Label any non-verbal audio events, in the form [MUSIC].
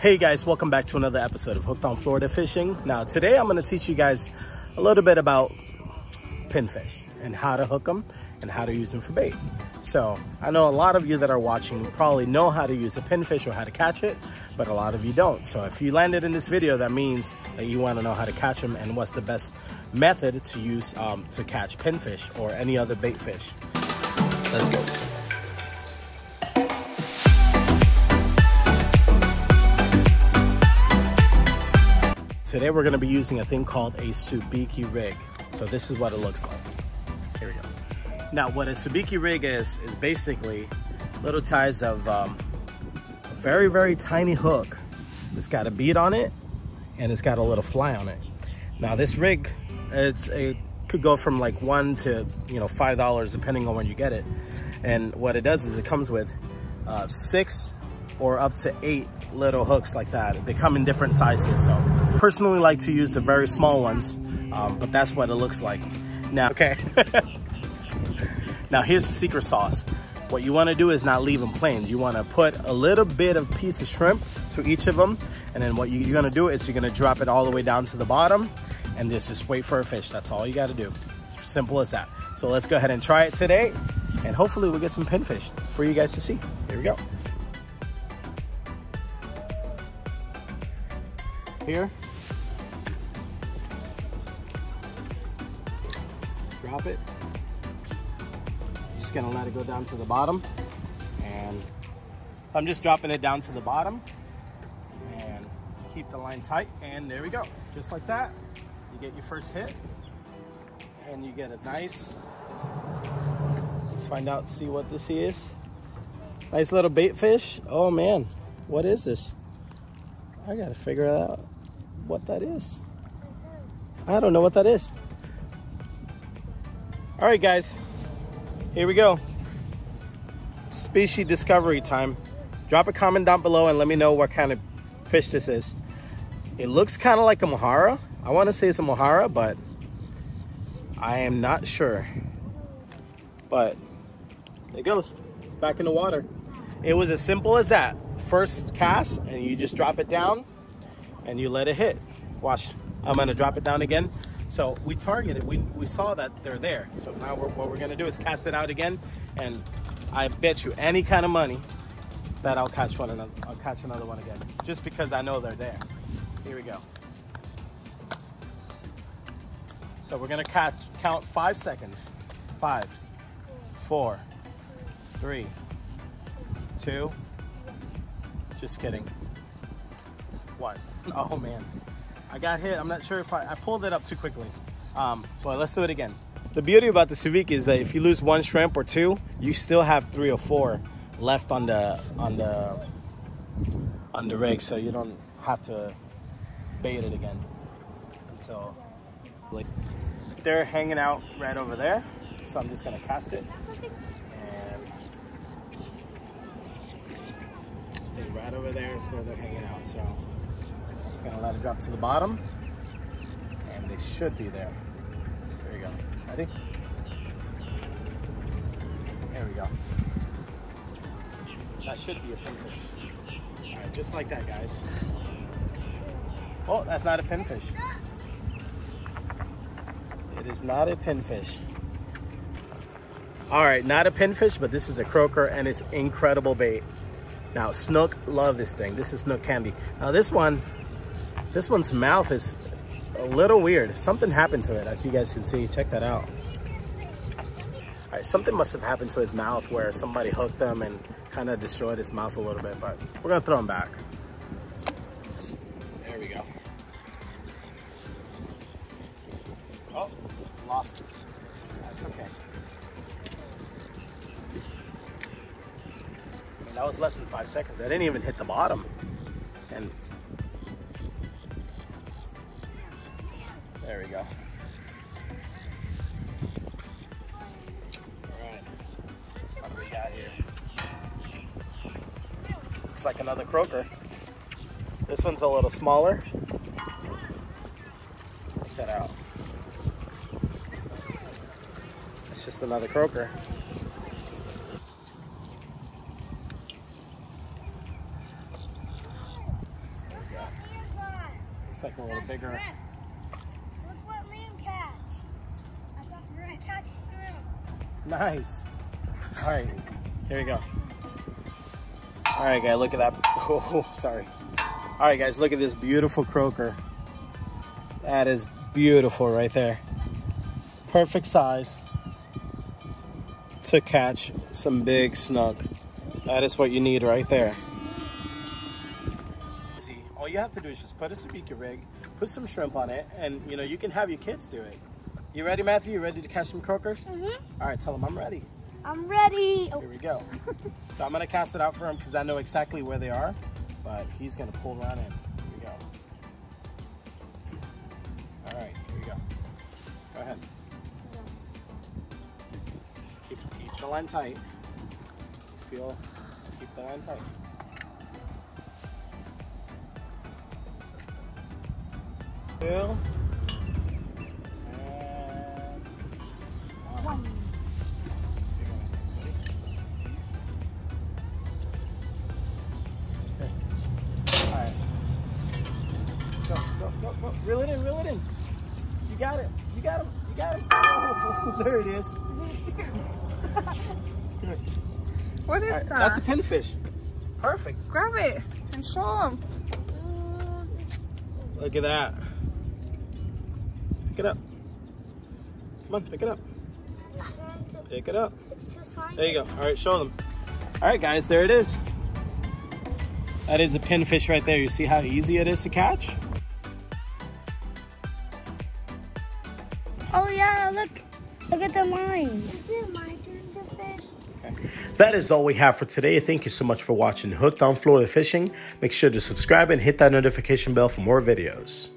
Hey guys, welcome back to another episode of Hooked on Florida Fishing. Now today I'm going to teach you guys a little bit about pinfish and how to hook them and how to use them for bait. So I know a lot of you that are watching probably know how to use a pinfish or how to catch it, but a lot of you don't. So if you landed in this video, that means that you want to know how to catch them and what's the best method to use um, to catch pinfish or any other bait fish. Let's go. Today we're gonna be using a thing called a Sabiki rig. So this is what it looks like. Here we go. Now what a Sabiki rig is, is basically little ties of um, very, very tiny hook. It's got a bead on it and it's got a little fly on it. Now this rig, it's a could go from like one to you know five dollars depending on when you get it and what it does is it comes with uh, six or up to eight little hooks like that they come in different sizes so personally like to use the very small ones um, but that's what it looks like now okay [LAUGHS] now here's the secret sauce what you want to do is not leave them plain you want to put a little bit of piece of shrimp to each of them and then what you're going to do is you're going to drop it all the way down to the bottom and just, just wait for a fish. That's all you got to do. It's simple as that. So let's go ahead and try it today and hopefully we'll get some pinfish for you guys to see. Here we go. Here. Drop it. Just gonna let it go down to the bottom. And I'm just dropping it down to the bottom. And keep the line tight. And there we go, just like that. You get your first hit. And you get a nice let's find out see what this is. Nice little bait fish. Oh man. What is this? I gotta figure out what that is. I don't know what that is all right guys here we go species discovery time drop a comment down below and let me know what kind of fish this is it looks kind of like a mojarra I want to say it's a Mojarra, but I am not sure. But it goes. It's back in the water. It was as simple as that. First cast, and you just drop it down, and you let it hit. Watch. I'm going to drop it down again. So we targeted. We, we saw that they're there. So now we're, what we're to do is cast it out again, and I bet you any kind of money that I'll catch one another. I'll catch another one again, just because I know they're there. Here we go. So we're gonna catch, count five seconds. Five, four, three, two, just kidding. One. Oh man, I got hit. I'm not sure if I, I pulled it up too quickly. Um, well, let's do it again. The beauty about the Sabiki is that if you lose one shrimp or two, you still have three or four left on the on the on the rig, so you don't have to bait it again until like they're hanging out right over there. So I'm just gonna cast it. And they right over there is where they're hanging out. So just gonna let it drop to the bottom. And they should be there. There you go. Ready? There we go. That should be a pinfish. All right, just like that, guys. Oh, that's not a pinfish. It is not a pinfish. All right, not a pinfish, but this is a croaker and it's incredible bait. Now, snook, love this thing. This is snook candy. Now this one, this one's mouth is a little weird. Something happened to it, as you guys can see. Check that out. All right, something must have happened to his mouth where somebody hooked him and kind of destroyed his mouth a little bit, but we're gonna throw him back. There we go. Oh, lost it. That's okay. I mean, that was less than five seconds. I didn't even hit the bottom. And there we go. All right, what do we got here? Looks like another croaker. This one's a little smaller. Check that out. just another croaker. Looks like a little bigger. Look what Liam catch. I catch shrimp. Nice. All right, here we go. All right, guys, look at that. [LAUGHS] Oh, sorry. All right, guys, look at this beautiful croaker. That is beautiful right there. Perfect size to catch some big snook. That is what you need right there. All you have to do is just put a sabiki rig, put some shrimp on it, and you know, you can have your kids do it. You ready, Matthew? You ready to catch some croakers? Mm-hmm. All right, tell them I'm ready. I'm ready. Oh, Here we go. [LAUGHS] so I'm gonna cast it out for him because I know exactly where they are, but he's gonna pull right in. Here we go. All right, here we go. Go ahead. Keep, keep the line tight. Feel, keep the line tight. Feel. Reel it in, reel it in. You got it. You got him. You got him. [LAUGHS] Oh, there it is. What is right, that? That's a pinfish. Perfect. Grab it and show them. Look at that. Pick it up. Come on, pick it up. Pick it up. It's too slimy. There you go. All right, show them. All right, guys, there it is. That is a pinfish right there. You see how easy it is to catch? Look at the line. Is it my turn to fish? That is all we have for today. Thank you so much for watching Hooked on Florida Fishing. Make sure to subscribe and hit that notification bell for more videos.